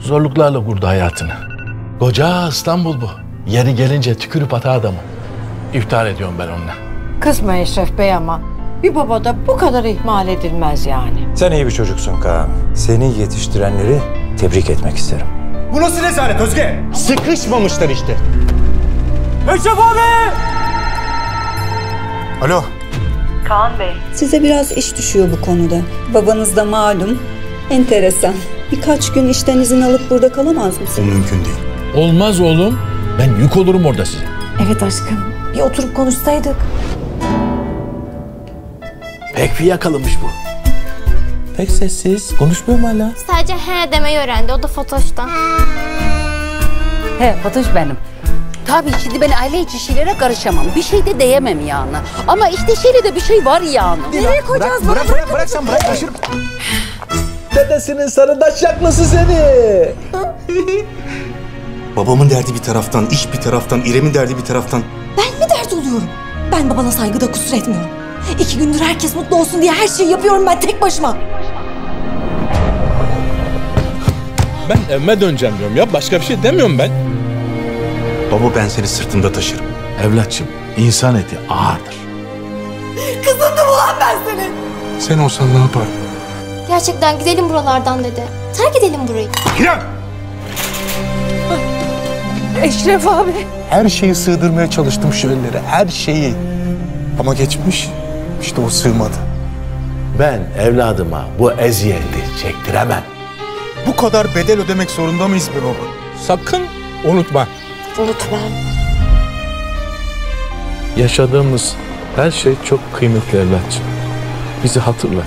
Zorluklarla kurdu hayatını. Koca İstanbul bu. Yeri gelince tükürüp ata adamı. İftihar ediyorum ben onunla. Kızma Eşref Bey ama bir babada bu kadar ihmal edilmez yani. Sen iyi bir çocuksun Kaan. Seni yetiştirenleri tebrik etmek isterim. Bu nasıl rezalet Özge? Sıkışmamışlar işte. Eşref abi! Alo. Size biraz iş düşüyor bu konuda. Babanız da malum. Enteresan. Birkaç gün işten izin alıp burada kalamaz O mısın? mümkün değil. Olmaz oğlum. Ben yük olurum orada size. Evet aşkım. Bir oturup konuşsaydık. Pek fiyakalımış bu. Pek sessiz. Konuşmuyor mu hala? Sadece he demeyi öğrendi. O da Fatoş'tan. He Fatoş benim. Tabii şimdi ben aile içi şeylere karışamam. Bir şey de diyemem yani. Ama işte şeyle de bir şey var yani. Nereye koyacağız? Bırak bırak bırak sen bırak taşır. Dedesinin sarı daşyaklısı seni. Babamın derdi bir taraftan, iş bir taraftan, İrem'in derdi bir taraftan. Ben mi dert oluyorum? Ben babana saygıda kusur etmiyorum. İki gündür herkes mutlu olsun diye her şeyi yapıyorum ben tek başıma. Ben evime döneceğim diyorum ya. Başka bir şey demiyorum ben. Baba ben seni sırtımda taşırım. Evlatçım, insan eti ağırdır. Kızındım ulan ben senin. Sen olsan ne yapardın? Gerçekten gidelim buralardan dedi. Terk edelim burayı. İrem! Eşref abi. Her şeyi sığdırmaya çalıştım şu ellere, her şeyi. Ama geçmiş, işte o sığmadı. Ben evladıma bu eziyeti çektiremem. Bu kadar bedel ödemek zorunda mıyız be baba? Sakın unutma. Unutmam. Yaşadığımız her şey çok kıymetli evlatçım. Bizi hatırla.